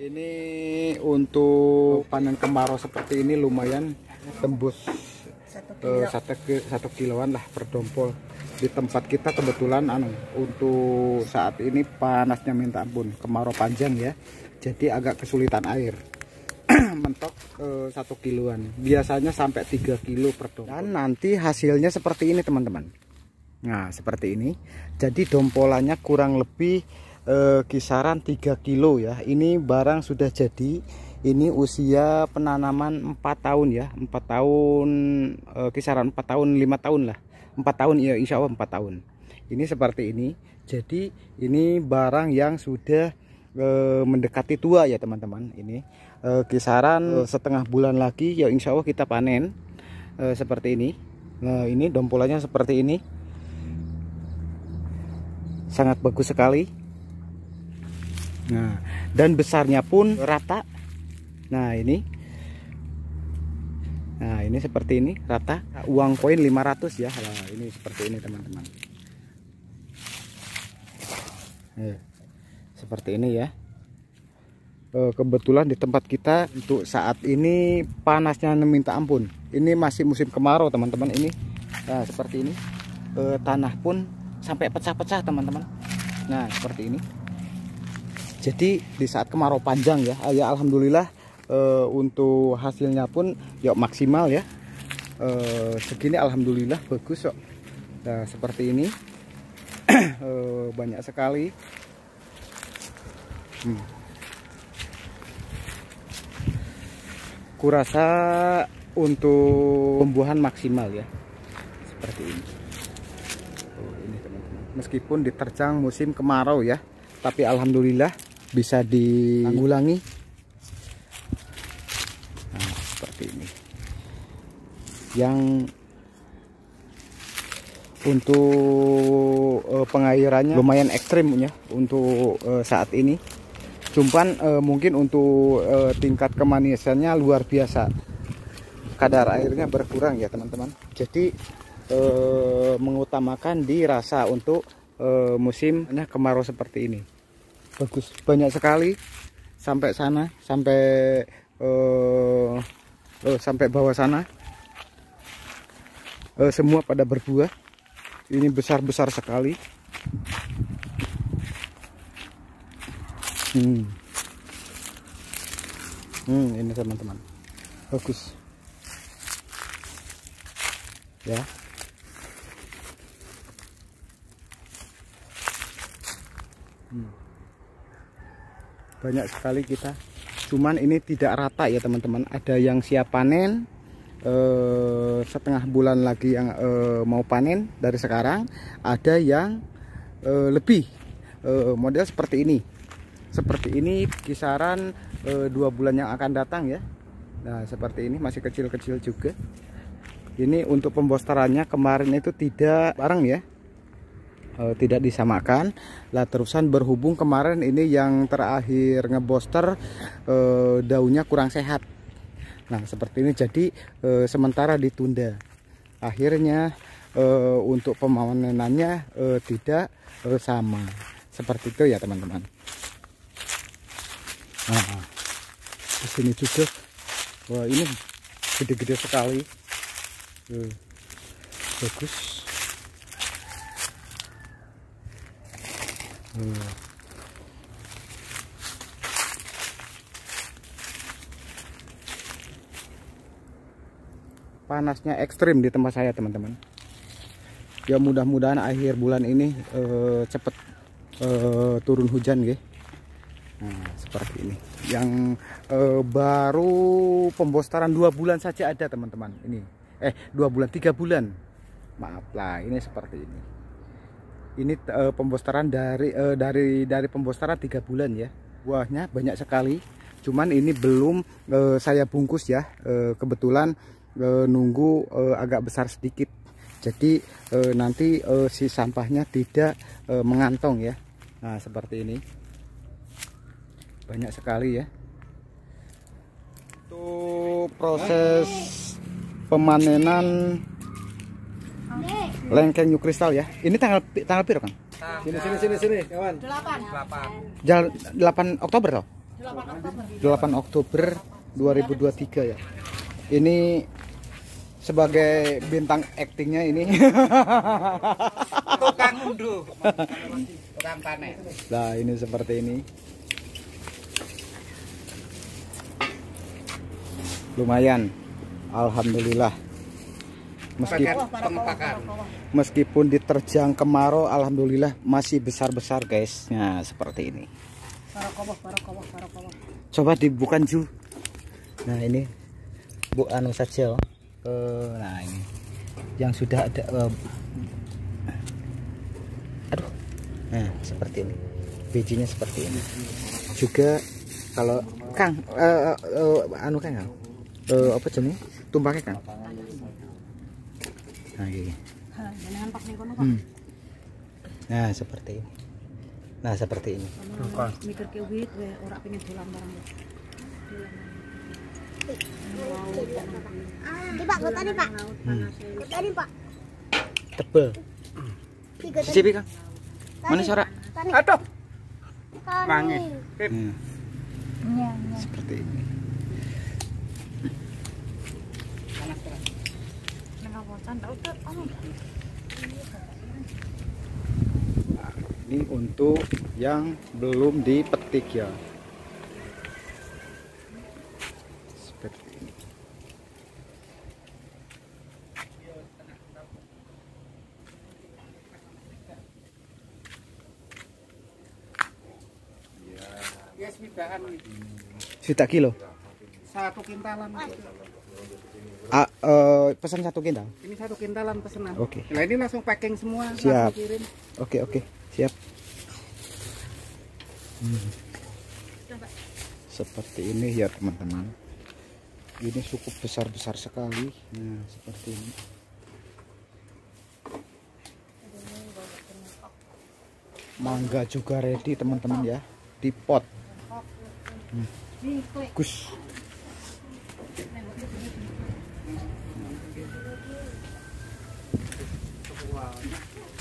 Ini untuk panen kemarau seperti ini lumayan tembus Satu eh, kilo. satu, ki- satu kiloan lah per dompol. Di tempat kita kebetulan anu untuk saat ini panasnya minta ampun, kemarau panjang ya. Jadi agak kesulitan air. mentok eh, satu kiloan biasanya sampai 3 kilo per dompol dan nanti hasilnya seperti ini teman-teman nah seperti ini jadi dompolannya kurang lebih eh, kisaran 3 kilo ya. Ini barang sudah jadi ini usia penanaman 4 tahun ya. 4 tahun eh, kisaran 4 tahun 5 tahun lah. 4 tahun ya insya Allah 4 tahun. Ini seperti ini. Jadi ini barang yang sudah eh, mendekati tua ya teman-teman. Ini eh, kisaran eh, setengah bulan lagi ya insya Allah kita panen eh, seperti ini. Nah ini dompolannya seperti ini. Sangat bagus sekali nah dan besarnya pun rata. Nah ini. Nah ini seperti ini rata. Uang koin 500 ya. Nah, ini seperti ini teman-teman. Eh, seperti ini ya. Eh, kebetulan di tempat kita untuk saat ini panasnya minta ampun. Ini masih musim kemarau teman-teman. Ini nah seperti ini. Eh, tanah pun sampai pecah-pecah teman-teman. Nah seperti ini jadi di saat kemarau panjang ya ya alhamdulillah eh, untuk hasilnya pun ya maksimal ya. Eh, segini alhamdulillah bagus kok. Nah seperti ini. Eh, banyak sekali. Hmm. kurasa untuk pembuahan maksimal ya. Seperti ini. Oh, meskipun diterjang musim kemarau ya tapi alhamdulillah bisa ditanggulangi nah, seperti ini yang untuk eh, pengairannya lumayan ekstrim ya untuk eh, saat ini Cuman eh, mungkin untuk eh, tingkat kemanisannya luar biasa. Kadar airnya berkurang ya teman-teman. Jadi eh, mengutamakan di rasa untuk eh, musimnya kemarau seperti ini. Bagus, banyak sekali sampai sana, sampai eh, eh, sampai bawah sana. Eh, semua pada berbuah. Ini besar-besar sekali. Hmm. Hmm, ini teman-teman. Bagus. Ya. Hmm. Banyak sekali kita. Cuman ini tidak rata ya teman-teman. Ada yang siap panen eh, setengah bulan lagi yang eh, mau panen dari sekarang. Ada yang eh, lebih eh, model seperti ini seperti ini kisaran e, dua bulan yang akan datang ya nah seperti ini masih kecil-kecil juga ini untuk pembosterannya kemarin itu tidak bareng ya E, tidak disamakan lah terusan berhubung kemarin ini yang terakhir ngeboster e, daunnya kurang sehat nah seperti ini jadi e, sementara ditunda akhirnya e, untuk pemanenannya e, tidak e, sama seperti itu ya teman-teman Nah, di sini juga. Wah, ini gede-gede sekali. Tuh, bagus. Tuh. Panasnya ekstrim di tempat saya, teman-teman. Ya mudah-mudahan akhir bulan ini eh, cepet eh, turun hujan, ya. Nah, seperti ini. Yang eh, baru pembostaran dua bulan saja ada teman-teman. Ini, eh dua bulan, tiga bulan. Maaf lah, ini seperti ini. Ini eh, pembostaran dari eh, dari dari pembostaran tiga bulan ya. Buahnya banyak sekali. Cuman ini belum eh, saya bungkus ya. Eh, kebetulan eh, nunggu eh, agak besar sedikit. Jadi eh, nanti eh, si sampahnya tidak eh, mengantong ya. Nah seperti ini banyak sekali ya untuk proses pemanenan lengkeng new kristal ya ini tanggal tanggal piro kan Sini sini sini sini kawan. Delapan. Delapan. Jal 8 Oktober toh 8 Oktober 2023 ya. Ini sebagai bintang aktingnya ini. Tukang unduh. Tukang panen. Nah, ini seperti ini. Lumayan. Alhamdulillah. Meskipun pengepakan. meskipun diterjang kemarau alhamdulillah masih besar-besar guys. Nah seperti ini. Coba dibukan ju. Nah ini. Bu anu saja oh. Nah ini. Yang sudah ada eh, aduh. Nah seperti ini. Bijinya seperti ini. Juga kalau kang eh, eh, anu kang eh, apa jenis tumpahnya kang nah gini Hmm. Nah, seperti ini. Nah, seperti ini. mikir ke wit we ora pengen dolan barang Ini Pak, gue tadi Pak. Hmm. Gue tadi Pak. Tebel. Mana suara? Aduh, Tani. mangi. Nah, seperti ini. Nah, ini untuk yang belum dipetik ya. Seperti ini. Yes, midahan Sita kilo. satu kintalan. Ah, eh, pesan satu kintal. Ini satu kintalan pesanan. Oke. Nah ini langsung packing semua. Siap. Oke oke siap. Hmm. Seperti ini ya teman-teman. Ini cukup besar-besar sekali. Nah seperti ini. Mangga juga ready teman-teman ya di pot. Hmm. Gus. 와.